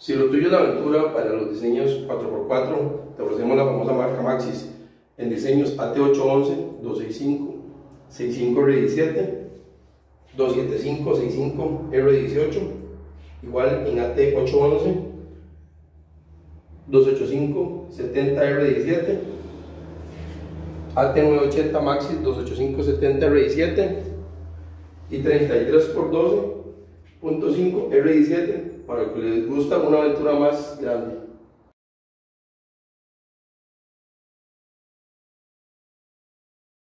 Si lo tuyo es la aventura para los diseños 4x4, te ofrecemos la famosa marca Maxis. En diseños AT811, 265, 65R17, 275, 65, R18, igual en AT811, 285, 70R17, AT980 Maxis 285, 70R17 y 33x12.5 R17 para que les gusta una aventura más grande.